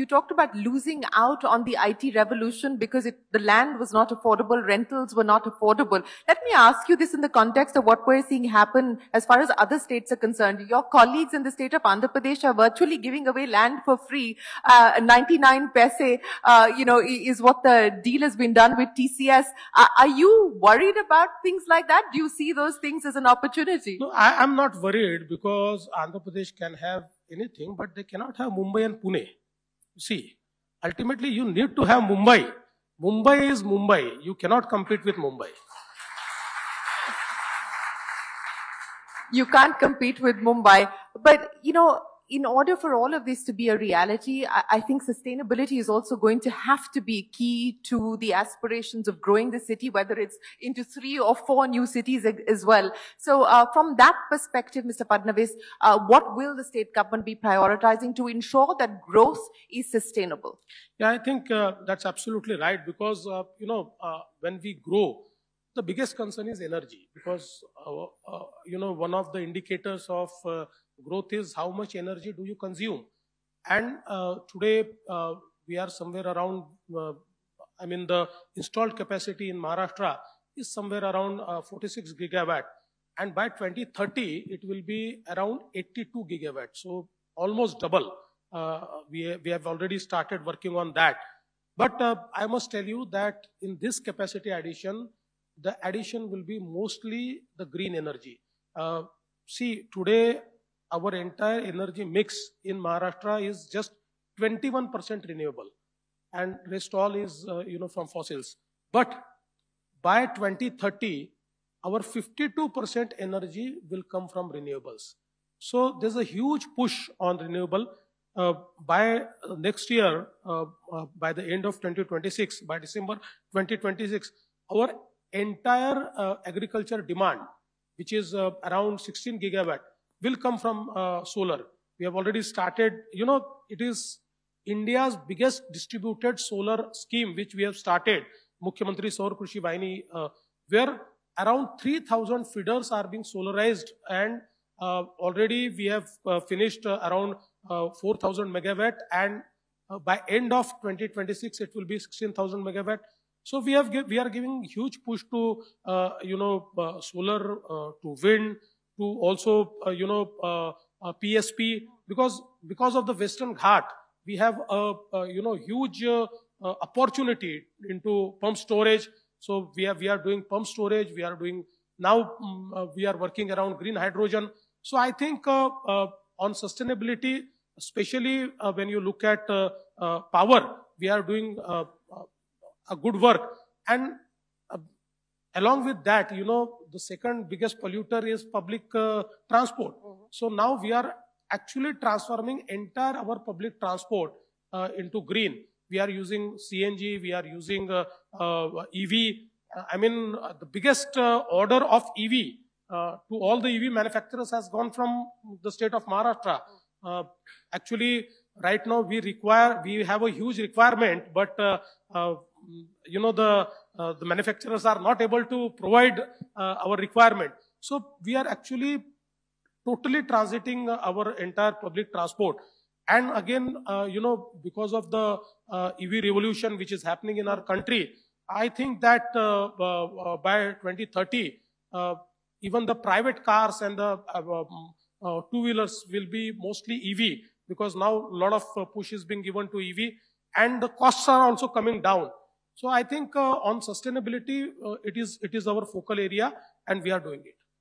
you talked about losing out on the IT revolution because it, the land was not affordable, rentals were not affordable. Let me ask you this in the context of what we're seeing happen as far as other states are concerned. Your colleagues in the state of Andhra Pradesh are virtually giving away land for free. Uh, 99 paise, uh, you know, is what the deal has been done with TCS. Uh, are you worried about things like that? Do you see those things as an opportunity? No, I am not worried because Andhra Pradesh can have anything, but they cannot have Mumbai and Pune. See, ultimately you need to have Mumbai. Mumbai is Mumbai. You cannot compete with Mumbai. You can't compete with Mumbai. But, you know, in order for all of this to be a reality, I, I, think sustainability is also going to have to be key to the aspirations of growing the city, whether it's into three or four new cities as well. So uh, from that perspective, Mr. Fadnavis, uh, what will the state government be prioritizing to ensure that growth is sustainable? Yeah, I think uh, that's absolutely right because, uh, you know, uh, when we grow, the biggest concern is energy because, uh, you know, one of the indicators of growth is how much energy do you consume. And uh, today uh, we are somewhere around, uh, I mean the installed capacity in Maharashtra is somewhere around uh, 46 gigawatt. And by 2030, it will be around 82 gigawatt. So almost double. Uh, we, we have already started working on that. But uh, I must tell you that in this capacity addition, the addition will be mostly the green energy. see, today our entire energy mix in Maharashtra is just 21% renewable and rest all is, uh, you know, from fossils. But by 2030, our 52% energy will come from renewables. So there's a huge push on renewable. Uh, by next year, uh, uh by the end of 2026, by December 2026, our entire uh, agriculture demand, which is uh, around 16 gigawatt, will come from uh, solar. We have already started, you know, it is India's biggest distributed solar scheme, which we have started, Mukhyamantri Saur Krushi Vahini, uh, where around 3,000 feeders are being solarized and uh, already we have uh, finished around uh, 4,000 megawatt and by end of 2026 it will be 16,000 megawatt. So we have we are giving huge push to uh, you know uh, solar uh, to wind to also, uh, you know, uh, PSP because because of the Western Ghat, we have a, a you know huge uh, opportunity into pump storage. So we are we are doing pump storage. We are doing now um, we are working around green hydrogen. So I think on sustainability, especially when you look at power, we are doing a good work and Along with that, you know, the second biggest polluter is public uh, transport. Mm -hmm. So now we are actually transforming entire our public transport uh, into green. We are using CNG, we are using uh, uh EV. Uh, I mean, uh, the biggest order of EV to all the EV manufacturers has gone from the state of Maharashtra. actually, right now we require, we have a huge requirement, but you know, the, uh, the manufacturers are not able to provide uh, our requirement. So we are actually totally transiting our entire public transport. And again, uh, you know, because of the uh, EV revolution which is happening in our country, I think that uh, uh, by 2030, even the private cars and the um, two-wheelers will be mostly EV because now a lot of push is being given to EV and the costs are also coming down. So I think uh, on sustainability, uh, it is it is our focal area, and we are doing it.